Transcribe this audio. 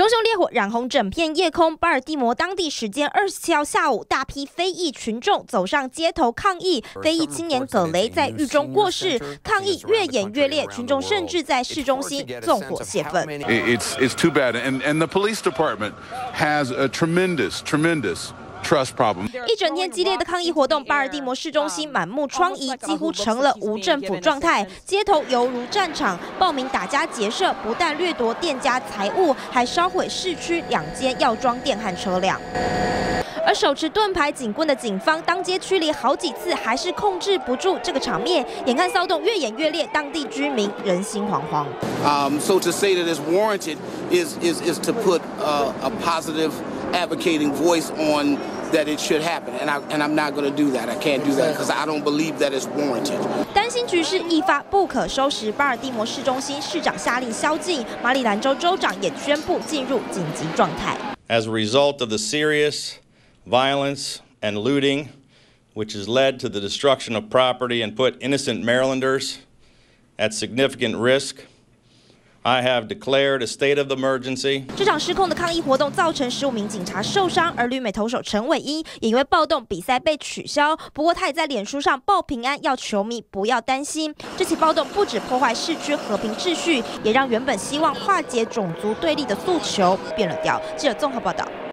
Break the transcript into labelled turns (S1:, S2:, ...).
S1: 熊熊烈火染红整片夜空。巴尔的摩当地时间二十七号下午，大批非裔群众走上街头抗议。非裔青年葛雷在狱中过世，抗议越演越烈，群众甚至在市中心纵火泄愤。
S2: It's it's too bad, and and the police department has a tremendous, tremendous. Trust problem。
S1: 一整天激烈的抗议活动，巴尔的摩市中心满目疮痍，几乎成了无政府状态，街头犹如战场，暴民打家劫舍，不但掠夺店家财物，还烧毁市区两间药妆店和车辆。而手持盾牌警棍的警方当街驱离好几次，还是控制不住这个场面。眼看骚动越演越烈，当地居民人心惶惶。
S3: Um, so to say that it's warranted is is is to put a, a positive advocating voice on that it should happen, and I and I'm not going to do that. I can't do that because I don't believe that it's warranted.
S1: 担心局势一发不可收拾，巴尔的摩市中心市长下令宵禁，马里兰州州长也宣布进入紧急状态。
S4: As a result of the serious violence and looting, which has led to the destruction of property and put innocent Marylanders at significant risk. I have declared a state of emergency.
S1: 这场失控的抗议活动造成十五名警察受伤，而旅美投手陈伟英也因为暴动比赛被取消。不过他也在脸书上报平安，要球迷不要担心。这起暴动不止破坏市区和平秩序，也让原本希望化解种族对立的诉求变了调。记者综合报道。